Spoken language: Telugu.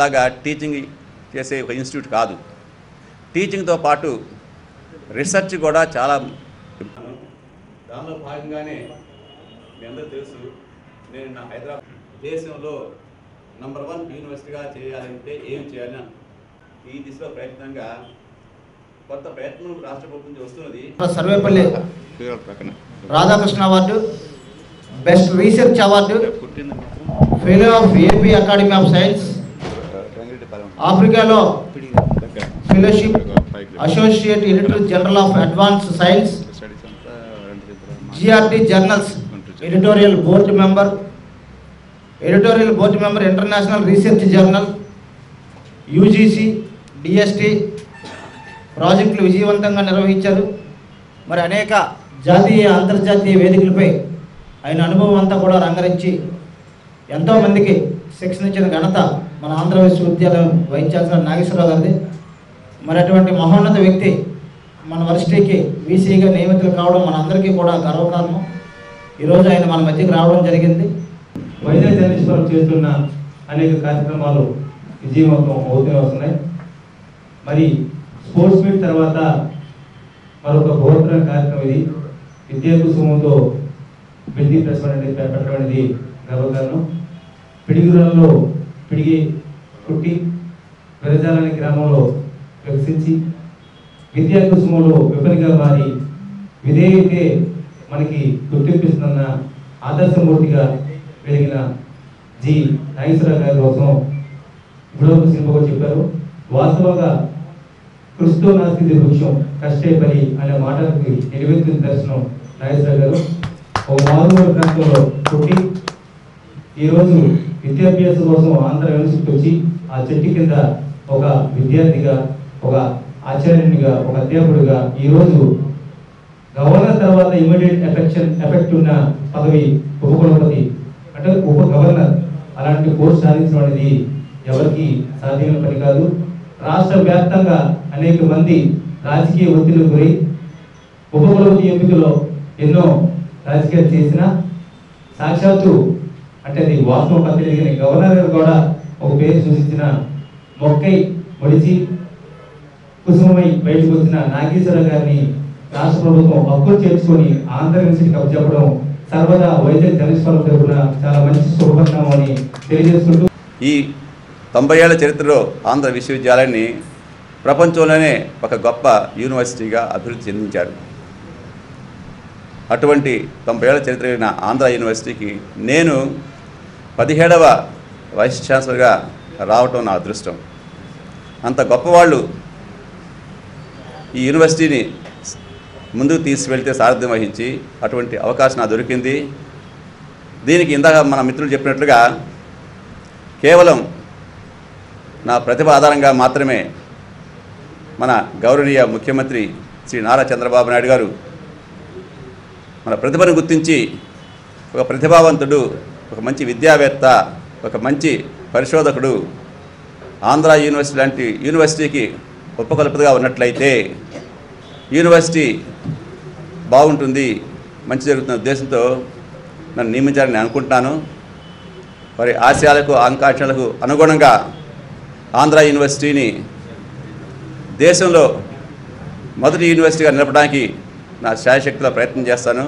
లాగా టీచింగ్ చేసే ఒక ఇన్స్టిట్యూట్ కాదు. టీచింగ్తో పాటు రీసెర్చ్ కూడా చాలా దానిలో భాగంగానే మీ అందరూ తెలుసు నేను నా హైదరాబాద్ దేశంలో నంబర్ వన్ యూనివర్సిటీగా చేయాలంటే ఏం చేయాలని ఈ దిశలో ప్రయత్నంగా కొత్త ప్రయత్నం రాష్ట్ర ప్రభుత్వం నుంచి వస్తున్నది. Sarvepalli Radhakrishna award best research award fellow of AP academy of science ఆఫ్రికాలో fellowship associate editor general of advance science GRD journals editorial board member editorial board member international research journal UGC DST ప్రాజెక్టులు విజయవంతంగా నిర్వహించారు. మరి అనేక జాతీయ అంతర్జాతీయ వేదికలపై ఆయన అనుభవం అంతా కూడా రంగరించి ఎంతోమందికి శిక్షణ ఇచ్చిన ఘనత మన ఆంధ్ర విశ్వవిద్యాలయం వహించాల్సిన నాగేశ్వరరావు గారిది. మరి అటువంటి మహోన్నత వ్యక్తి మన వర్సిటీకి వీసీగా నియమితులు కావడం మన అందరికీ కూడా గర్వకారణం. ఈరోజు ఆయన మన మధ్యకి రావడం జరిగింది. వైజాగ్ జర్నలిస్టులు చేస్తున్న అనేక కార్యక్రమాలు విజయవంతం అవుతూనే వస్తున్నాయి. మరి స్పోర్ట్స్ మీట్ తర్వాత మరొక బృహత్తర కార్యక్రమం ఇది. విద్యాకుసుమంతో బిల్డింగ్ ప్రెస్ అనేది పెట్టడం అనేది గర్వకారణం పిడిగురాల్లో పిడిగి పుట్టి విరజాలని గ్రామంలో వికసించి విద్యా కుసుమంలో విపణిగా మారి విధేయతే మనకి గుర్తింపిస్తున్న ఆదర్శమూర్తిగా వెలిగిన జి. నాగేశ్వరరావు గారి కోసం ఇప్పుడు సినిమా చెప్పారు. వాస్తవంగా కృషితో నాస్తి వృక్షం కష్టే పని అనే మాటలకి నిలువెత్తిన దర్శనం నాగేశ్వరరావు గారు. ఒక మారుమూల ప్రాంతంలో పుట్టి ఈరోజు విద్యాభ్యాసం కోసం ఆంధ్ర యూనివర్సిటీకి వచ్చి ఆ చెట్టు కింద ఒక విద్యార్థిగా ఒక ఆచార్యునిగా ఒక అధ్యాపకుడిగా ఈరోజు గవర్నర్ తర్వాత ఇమీడియట్ ఎఫెక్షన్ ఎఫెక్ట్ ఉన్న పదవి ఉపకులపతి అంటే ఉప గవర్నర్ అలాంటి కోర్సు సాధించడం అనేది ఎవరికి సాధ్యమైన పని కాదు. రాష్ట్ర వ్యాప్తంగా అనేక మంది రాజకీయ ఒత్తిడికి గురై ఉపకులపతి ఎంపికలో ఎన్నో రాజకీయాలు చేసిన సాక్షాత్తు అంటే అది వాస్తవం పత్రికని గవర్నర్ గారు కూడా ఒక పేరు సూచించిన మొక్కై మొడిచి కుసుమమై బయటకు వచ్చిన నాగేశ్వర గారిని రాష్ట్ర ప్రభుత్వం హక్కులు చేర్చుకొని ఆంధ్ర యూనివర్సిటీకి అప్పచెప్పడం సర్వదా వైద్య జనస్వరం తరపున చాలా మంచి శుభపరిణామం అని తెలియజేసుకుంటూ ఈ తొంభై ఏళ్ళ చరిత్రలో ఆంధ్ర విశ్వవిద్యాలయాన్ని ప్రపంచంలోనే ఒక గొప్ప యూనివర్సిటీగా అభివృద్ధి చెందించారు. అటువంటి తొంభై ఏళ్ళ చరిత్ర కలిగిన ఆంధ్ర యూనివర్సిటీకి నేను పదిహేడవ వైస్ ఛాన్సలర్గా రావటం నా అదృష్టం. అంత గొప్పవాళ్ళు ఈ యూనివర్సిటీని ముందుకు తీసుకువెళ్తే సారథ్యం వహించి అటువంటి అవకాశం నాకు దొరికింది. దీనికి ఇందాక మన మిత్రులు చెప్పినట్లుగా కేవలం నా ప్రతిభ ఆధారంగా మాత్రమే మన గౌరవనీయ ముఖ్యమంత్రి శ్రీ నారా చంద్రబాబు నాయుడు గారు మన ప్రతిభను గుర్తించి ఒక ప్రతిభావంతుడు ఒక మంచి విద్యావేత్త ఒక మంచి పరిశోధకుడు ఆంధ్ర యూనివర్సిటీ లాంటి యూనివర్సిటీకి ఉపకల్పతగా ఉన్నట్లయితే యూనివర్సిటీ బాగుంటుంది మంచి జరుగుతున్న ఉద్దేశంతో నన్ను నియమించాలని నేను అనుకుంటున్నాను. వారి ఆశయాలకు ఆకాంక్షలకు అనుగుణంగా ఆంధ్ర యూనివర్సిటీని దేశంలో మొదటి యూనివర్సిటీగా నిలపడానికి నా శాశక్తిలో ప్రయత్నం చేస్తాను.